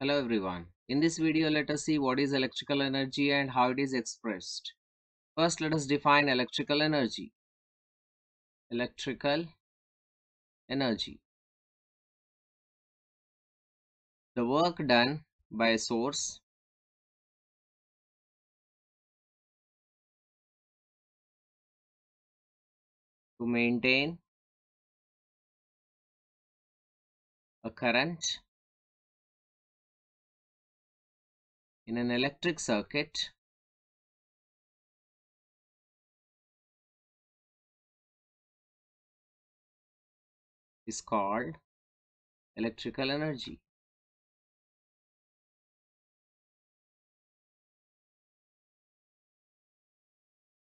Hello everyone. In this video, let us see what is electrical energy and how it is expressed. First, let us define electrical energy. Electrical energy. The work done by a source to maintain a current in an electric circuit is called electrical energy.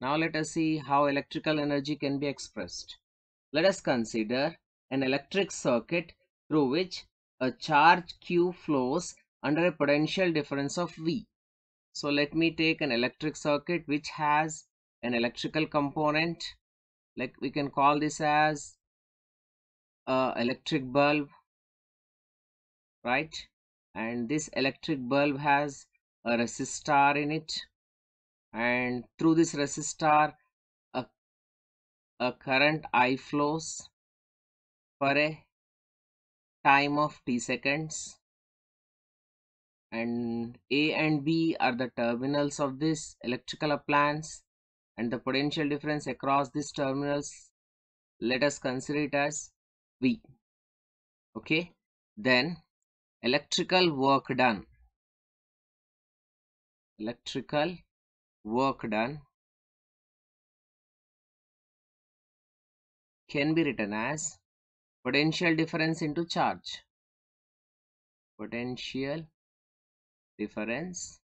Now let us see how electrical energy can be expressed. Let us consider an electric circuit through which a charge Q flows under a potential difference of V. So let me take an electric circuit which has an electrical component. Like we can call this as a electric bulb right? And this electric bulb has a resistor in it. And through this resistor a, a current I flows for a time of t seconds and A and B are the terminals of this electrical appliance and the potential difference across these terminals let us consider it as V. Okay? Then electrical work done. Electrical work done can be written as potential difference into charge. Potential difference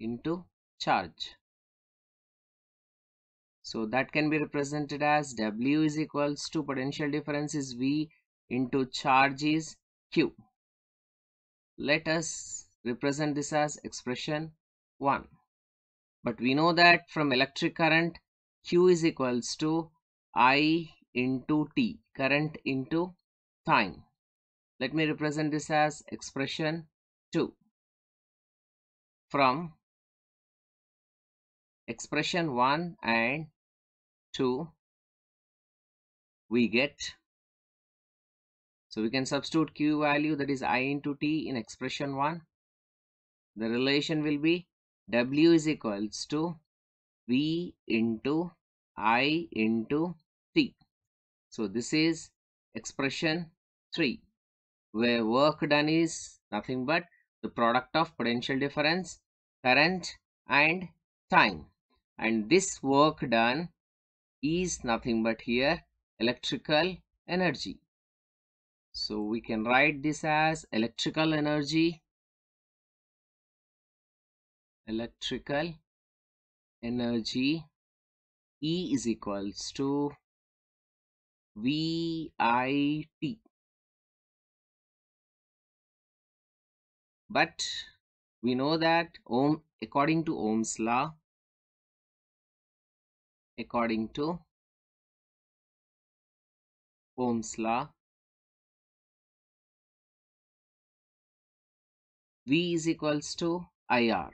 into charge. So that can be represented as W is equals to potential difference is V into charge is Q. Let us represent this as expression 1. But we know that from electric current Q is equals to I into T current into time. Let me represent this as expression 2. From expression 1 and 2 we get. So we can substitute q value that is i into t in expression 1 the relation will be w is equals to v into i into t. So this is expression 3 where work done is nothing but the product of potential difference, current and time. And this work done is nothing but here electrical energy. So we can write this as electrical energy, electrical energy E is equals to VIT but we know that ohm according to ohm's law according to ohm's law v is equals to ir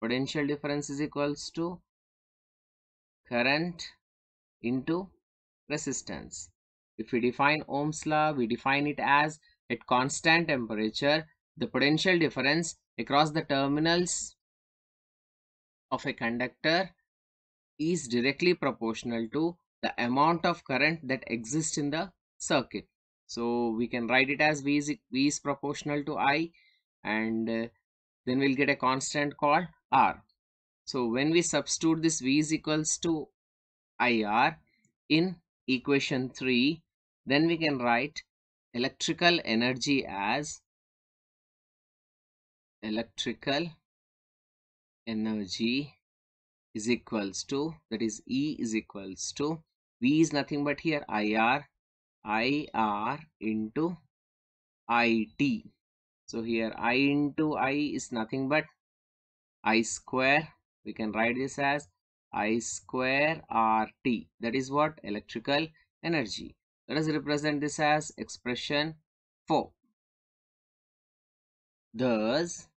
potential difference is equals to current into resistance. If we define ohm's law we define it as at constant temperature the potential difference across the terminals of a conductor is directly proportional to the amount of current that exists in the circuit. So we can write it as V is, v is proportional to I and uh, then we'll get a constant called R. So when we substitute this V is equals to IR in equation 3 then we can write electrical energy as electrical energy is equals to that is E is equals to V is nothing but here IR IR into IT so here I into I is nothing but I square. We can write this as I square RT that is what? Electrical energy. Let us represent this as expression 4 Thus,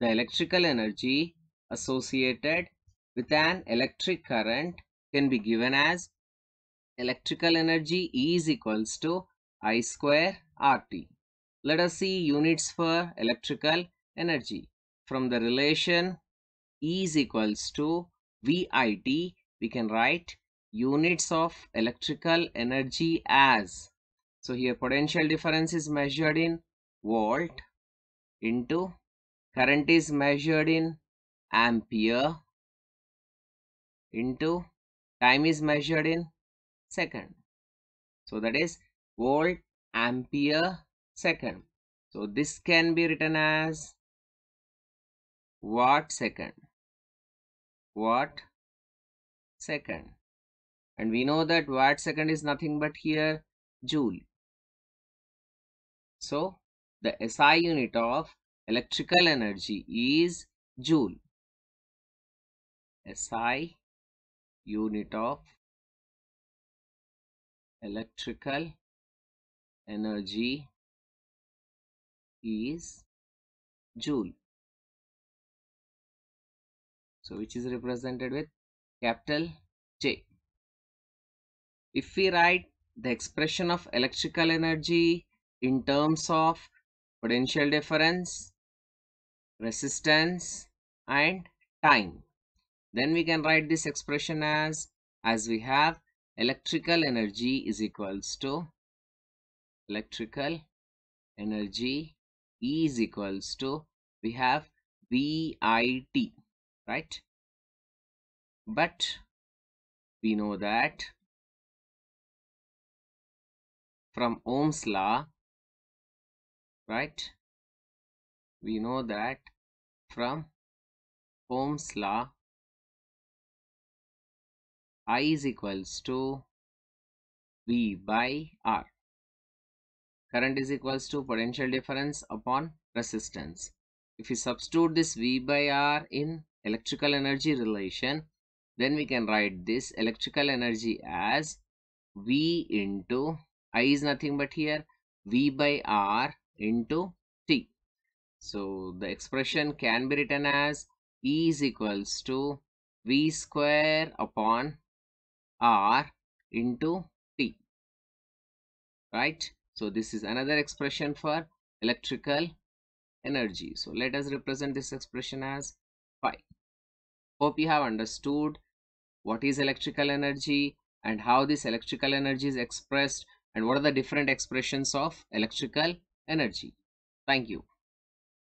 the electrical energy associated with an electric current can be given as electrical energy is equals to I square RT. Let us see units for electrical energy. From the relation E is equals to VIT, we can write units of electrical energy as. So here potential difference is measured in volt into current is measured in ampere into time is measured in second. So that is volt ampere second. So this can be written as watt second. Watt second. And we know that watt second is nothing but here joule. So the SI unit of electrical energy is joule. SI unit of electrical energy is joule so which is represented with capital J if we write the expression of electrical energy in terms of potential difference resistance and time. Then we can write this expression as as we have electrical energy is equals to electrical energy E is equals to we have VIT right? But we know that from Ohm's law right we know that from Ohm's law I is equals to V by R. Current is equals to potential difference upon resistance. If we substitute this V by R in electrical energy relation, then we can write this electrical energy as V into I is nothing but here V by R into T. So the expression can be written as E is equals to V square upon R into T. Right? So this is another expression for electrical energy. So let us represent this expression as phi. Hope you have understood what is electrical energy and how this electrical energy is expressed and what are the different expressions of electrical energy. Thank you.